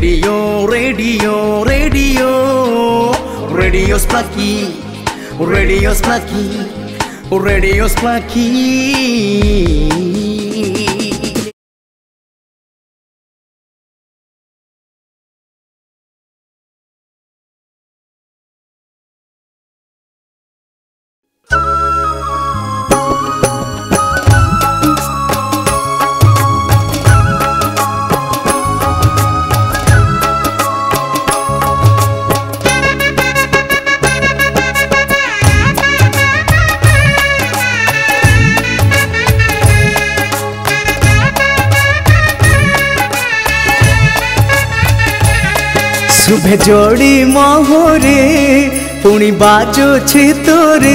radio, radio, radio, radio Splucky, radio aquí radio aquí ଶୁଭେ ଯୋଡ଼ି ମହରେ ପୁଣି ବାଜୁଛି ତୋରେ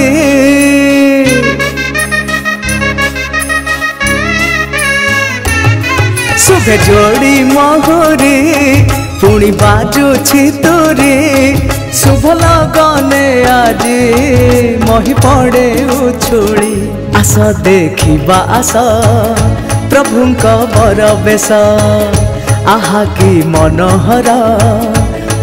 ଶୁଭେ ଯୋଡ଼ି ମହରେ ପୁଣି ବାଜୁଛି ତୋରେ ଶୁଭ ଲଗନେ ଆଜି ମହି ପଡ଼େ ଉଛୁଳି ଆସ ଦେଖିବା ଆସ ପ୍ରଭୁଙ୍କ ବର ବେଶ আহা কি মনোহরা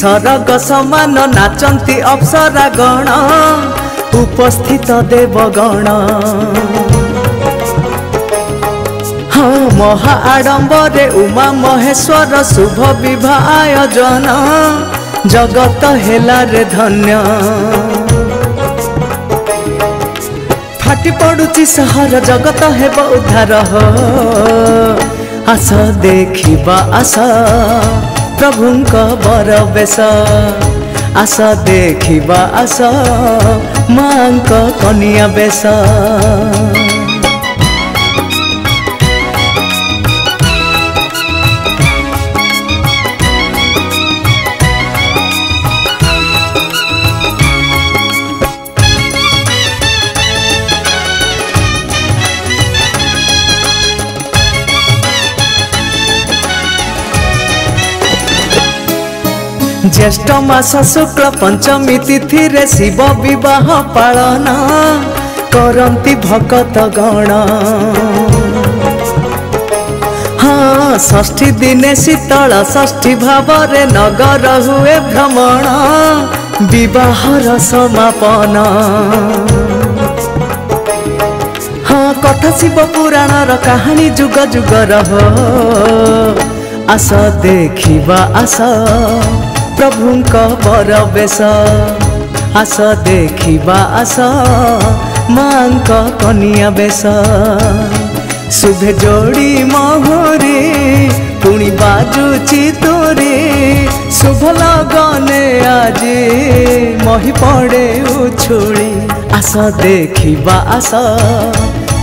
सरग समान नाचन्ति अपसरा गण उपस्थित देवगण महा आडम्बरे उमा महेश्वर शुभ विवाह आयोजन जगत हेलारे धन्य फाटि सहर जगत उद्धार देखिबा आशा ପ୍ରଭୁଙ୍କ ବର ବେଶ ଆସ ଦେଖିବା ଆସ ମାଙ୍କ କନିଆ ବେଶ ज्येष्ठ मास शुक्ल पंचमी तिथि शिव बह पालन करती भकत गण हाँ ष्ठी दिने शीतल ष्ठी भाव नगर हुए भ्रमण बहर समापन हाँ कथा शिव पुराण कहानी जुग जुग रह आस देखा आस प्रभु आस देखिबा आस देखस कनिया बेस सुभे जोडी महुरी पुणी बाजुची तोरी शुभ लगन आज महि पड़े छुरी आस देखस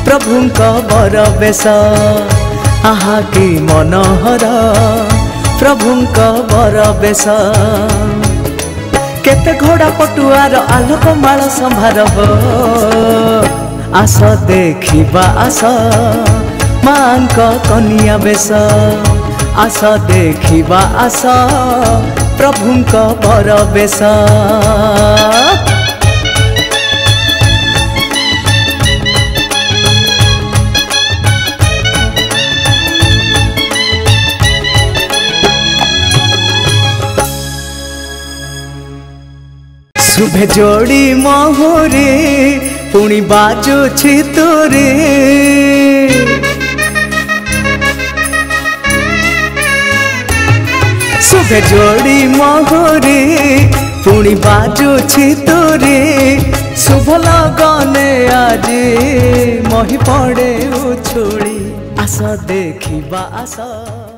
प्रभुङ्कर आहा आ मनहरा प्रभु बर बेस केते घोडा पटुआर आलोक माल सम्भार आस देखस कनिया बेस आस आस प्रभु बर बेस ଶୁଭେ ଯୋଡ଼ି ମହରେ ପୁଣି ବାଜୁଛି ତୋରେ ଶୁଭେ ଯୋଡ଼ି ମହରେ ପୁଣି ବାଜୁଛି ତୋରେ ଶୁଭ ଲଗନେ ଆଜି ମହି ପଡ଼େ ଉଛୁଳି ଆସ ଦେଖିବା ଆସ